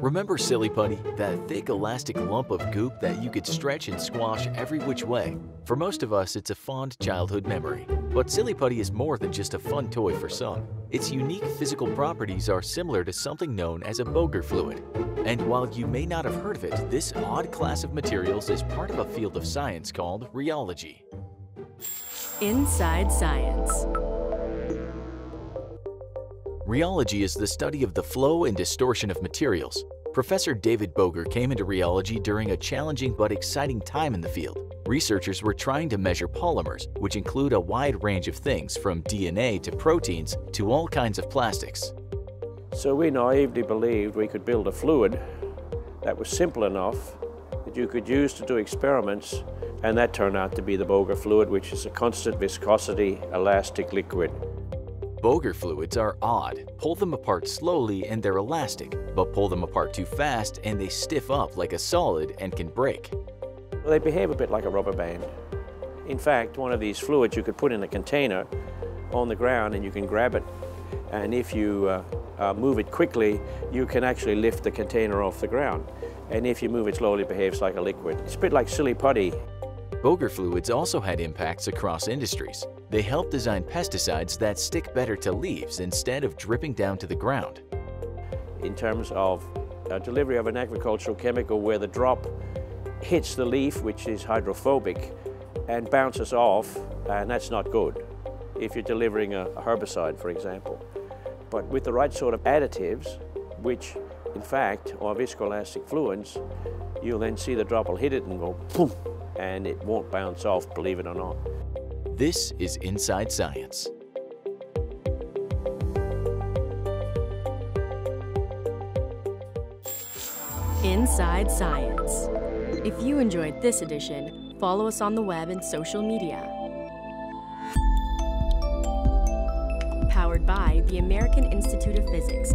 Remember Silly Putty, that thick elastic lump of goop that you could stretch and squash every which way? For most of us, it's a fond childhood memory. But Silly Putty is more than just a fun toy for some. Its unique physical properties are similar to something known as a Boger fluid. And while you may not have heard of it, this odd class of materials is part of a field of science called rheology. Inside Science. Rheology is the study of the flow and distortion of materials. Professor David Boger came into rheology during a challenging but exciting time in the field. Researchers were trying to measure polymers, which include a wide range of things from DNA to proteins to all kinds of plastics. So we naively believed we could build a fluid that was simple enough that you could use to do experiments, and that turned out to be the Boger fluid, which is a constant viscosity elastic liquid. Boger fluids are odd. Pull them apart slowly and they're elastic, but pull them apart too fast and they stiff up like a solid and can break. They behave a bit like a rubber band. In fact, one of these fluids you could put in a container on the ground and you can grab it and if you uh, uh, move it quickly, you can actually lift the container off the ground. And if you move it slowly, it behaves like a liquid. It's a bit like silly putty. Boger fluids also had impacts across industries. They helped design pesticides that stick better to leaves instead of dripping down to the ground. In terms of uh, delivery of an agricultural chemical where the drop hits the leaf, which is hydrophobic, and bounces off, and that's not good if you're delivering a, herbicide, for example. But with the right sort of additives, which in fact are viscoelastic fluids, you'll then see the drop will hit it and go boom, and it won't bounce off, believe it or not. This is Inside Science. Inside Science. If you enjoyed this edition, follow us on the web and social media. Powered by the American Institute of Physics.